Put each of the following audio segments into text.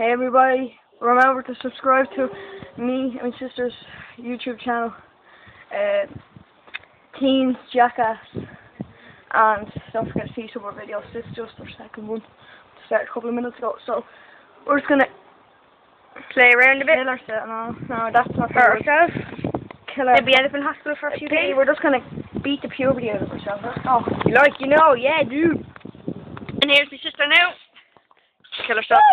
Hey everybody, remember to subscribe to me and my sister's YouTube channel, uh, Teens Jackass, and don't forget to see some more videos. This is just our second one, started a couple of minutes ago, so we're just gonna Play around a bit. kill ourselves. No, no, that's not good. ourselves. Kill Maybe ourselves. up in hospital for a few days. We're just gonna beat the puberty out of ourselves. You like, you know, yeah, dude. And here's my sister now. Kill herself.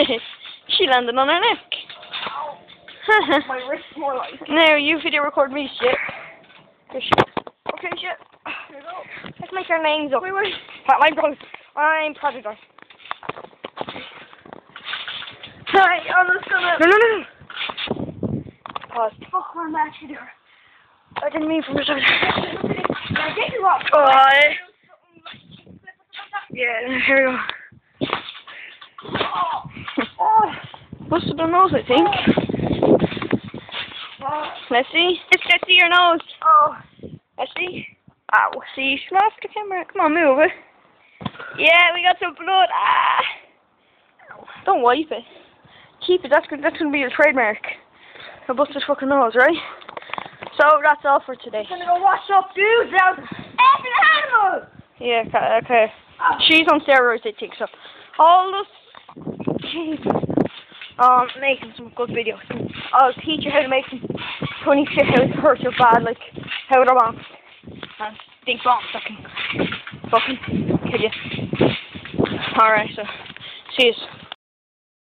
She landed on her neck. My wrist's more like. now, you video record me, shit. Shit. Okay, shit. Let's make our names up. Wait, wait. I'm Pro- I'm Predator. Hi, I'm just gonna. No, no, no, no. Pause. Fuck, I'm actually doing. I didn't mean from the side. Now get you up. Yeah, here we go. Busted her nose, I think. Oh. Let's see. Let's get see your nose. Oh. Let's see. Ow, see, slap the camera. Come on, move it. Yeah, we got some blood. Ah. Don't wipe it. Keep it. That's gonna be your trademark. I busted fucking nose, right? So that's all for today. I'm gonna go wash up dudes out. Effing animals. Yeah, okay. okay. She's on steroids, I think so. All this keep um making some good videos. I'll teach you how to make some funny shit, how it hurts your bad, like how they're bombs. And think that can fucking kill you. Alright, so see you.